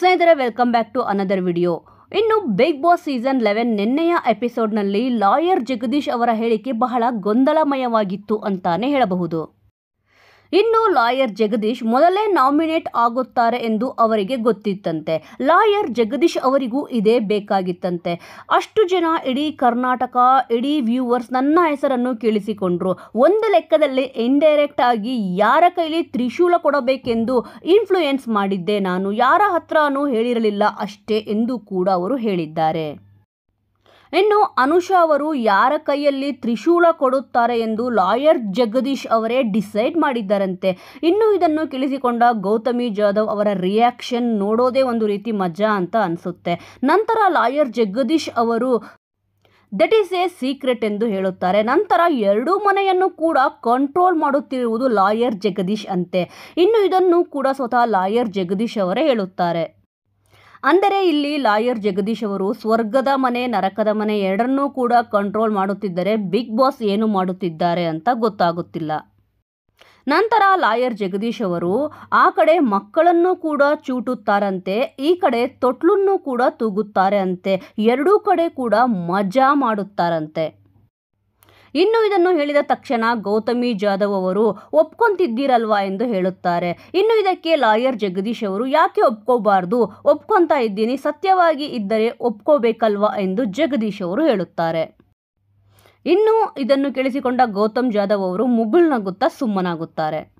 ಸ್ನೇಹಿತರೆ welcome back to another video ಇನ್ನು big Boss season eleven ನಿನ್ನೆಯ ಎಪಿಸೋಡ್ನಲ್ಲಿ ಲಾಯರ್ ಜಗದೀಶ್ ಅವರ ಹೇಳಿಕೆ ಬಹಳ ಗೊಂದಲಮಯವಾಗಿತ್ತು ಅಂತಾನೆ ಹೇಳಬಹುದು. ಇನ್ನು ಲಾಯರ್ ಜಗದೀಶ್ ಮೊದಲೇ ನಾಮಿನೇಟ್ ಆಗುತ್ತಾರೆ ಎಂದು ಅವರಿಗೆ ಗೊತ್ತಿತ್ತಂತೆ. ಲಾಯರ್ ಜಗದೀಶ್ ಅವರಿಗೂ ಇದೇ ಬೇಕಾಗಿತ್ತಂತೆ. ಅಷ್ಟು ಜನ ಇಡೀ ಕರ್ನಾಟಕ, ಇಡೀ ವ್ಯೂವರ್ಸ್ ನನ್ನ ಹೆಸರನ್ನು ಕೇಳಿಸಿಕೊಂಡ್ರು. ಒಂದು ಲೆಕ್ಕದಲ್ಲಿ ಇಂಡೈರೆಕ್ಟ್ ಆಗಿ ಯಾರ ಕೈಲಿ ತ್ರಿಶೂಲ ಕೊಡಬೇಕೆಂದು ಇನ್ಫ್ಲೂಯೆನ್ಸ್ ಮಾಡಿದ್ದೆ ನಾನು. ಯಾರ ಹತ್ರನೂ ಹೇಳಿರಲಿಲ್ಲ ಅಷ್ಟೇ ಎಂದು ಕೂಡ ಅವರು ಹೇಳಿದ್ದಾರೆ. ಇನ್ನು ಅನುಷಾ ಅವರು ಯಾರ ಕೈಯಲ್ಲಿ ತ್ರಿಶೂಲ ಕೊಡುತ್ತಾರೆ ಎಂದು ಲಾಯರ್ ಜಗದೀಶ್ ಅವರೇ ಡಿಸೈಡ್ ಮಾಡಿದ್ದಾರಂತೆ. ಇನ್ನು ಇದನ್ನು ಕೇಳಿಸಿಕೊಂಡ ಗೌತಮಿ ಜಾಧವ್ ಅವರ ರಿಯಾಕ್ಷನ್ ನೋಡೋದೇ ಒಂದು ರೀತಿ ಮಜಾ ಅಂತ ಅನಿಸುತ್ತೆ. ನಂತರ ಲಾಯರ್ ಜಗದೀಶ್ ಅವರು ದಟ್ ಈಸ್ ಎ ಸೀಕ್ರೆಟ್ ಎಂದು ಹೇಳುತ್ತಾರೆ. ನಂತರ ಎರಡೂ ಮನೆಯನ್ನು ಕೂಡ ಕಂಟ್ರೋಲ್ ಮಾಡುತ್ತಿರುವುದು ಲಾಯರ್ ಜಗದೀಶ್ ಅಂತೆ. ಇನ್ನು ಇದನ್ನು ಕೂಡ ಸ್ವತಃ ಲಾಯರ್ ಜಗದೀಶ್ ಅವರೇ ಹೇಳುತ್ತಾರೆ. ಅಂದರೆ ಇಲ್ಲಿ ಲಾಯರ್ ಜಗದೀಶ್ ಅವರು ಸ್ವರ್ಗದ ಮನೆ, ನರಕದ ಮನೆ ಎರಡನ್ನೂ ಕೂಡ ಕಂಟ್ರೋಲ್ ಮಾಡುತ್ತಿದ್ದರೆ ಬಿಗ್ ಬಾಸ್ ಏನು ಮಾಡುತ್ತಿದ್ದಾರೆ ಅಂತ ಗೊತ್ತಾಗುತ್ತಿಲ್ಲ. ನಂತರ ಲಾಯರ್ ಜಗದೀಶ್ ಅವರು ಆ ಕಡೆ ಮಕ್ಕಳನ್ನು ಕೂಡ ಚೂಟುತ್ತಾರಂತೆ, ಈ ಕಡೆ ತೊಟ್ಲನ್ನು ಕೂಡ ತೂಗುತ್ತಾರೆ ಅಂತೆ ಎರಡೂ ಕಡೆ ಕೂಡ ಮಜಾ ಮಾಡುತ್ತಾರಂತೆ. ಇನ್ನು ಇದನ್ನು ಹೇಳಿದ ತಕ್ಷಣ ಗೌತಮಿ ಜಾಧವ್ ಅವರು ಒಪ್ಕೊಂತಿದ್ದೀರಲ್ವಾ ಎಂದು ಹೇಳುತ್ತಾರೆ. ಇನ್ನು ಇದಕ್ಕೆ ಲಾಯರ್ ಜಗದೀಶ್ ಅವರು ಯಾಕೆ ಒಪ್ಕೋಬಾರ್ದು? ಒಪ್ಕೊಂತಾ ಇದ್ದೀನಿ, ಸತ್ಯವಾಗಿ ಇದ್ದರೆ ಒಪ್ಕೋಬೇಕಲ್ವಾ ಎಂದು ಜಗದೀಶ್ ಅವರು ಹೇಳುತ್ತಾರೆ. ಇನ್ನು ಇದನ್ನು ಕೇಳಿಸಿಕೊಂಡ ಗೌತಮ್ ಜಾಧವ್ ಅವರು ಮುಗುಳ್ನಗುತ್ತಾ ಸುಮ್ಮನಾಗುತ್ತಾರೆ.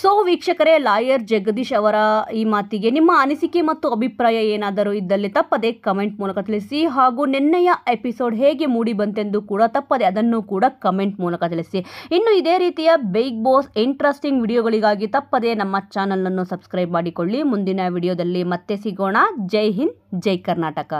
ಸೊ ವೀಕ್ಷಕರೇ, ಲಾಯರ್ ಜಗದೀಶ್ ಅವರ ಈ ಮಾತಿಗೆ ನಿಮ್ಮ ಅನಿಸಿಕೆ ಮತ್ತು ಅಭಿಪ್ರಾಯ ಏನಾದರೂ ಇದ್ದಲ್ಲಿ ತಪ್ಪದೆ ಕಮೆಂಟ್ ಮೂಲಕ ತಿಳಿಸಿ ಹಾಗೂ ನಿನ್ನೆಯ ಎಪಿಸೋಡ್ ಹೇಗೆ ಮೂಡಿ ಬಂತೆಂದು ಕೂಡ ತಪ್ಪದೆ ಅದನ್ನು ಕೂಡ ಕಮೆಂಟ್ ಮೂಲಕ ತಿಳಿಸಿ. ಇನ್ನು ಇದೇ ರೀತಿಯ ಬಿಗ್ ಬಾಸ್ ಇಂಟ್ರೆಸ್ಟಿಂಗ್ ವಿಡಿಯೋಗಳಿಗಾಗಿ ತಪ್ಪದೆ ನಮ್ಮ ಚಾನಲನ್ನು ಸಬ್ಸ್ಕ್ರೈಬ್ ಮಾಡಿಕೊಳ್ಳಿ. ಮುಂದಿನ ವಿಡಿಯೋದಲ್ಲಿ ಮತ್ತೆ ಸಿಗೋಣ. ಜೈ ಹಿಂದ್, ಜೈ ಕರ್ನಾಟಕ.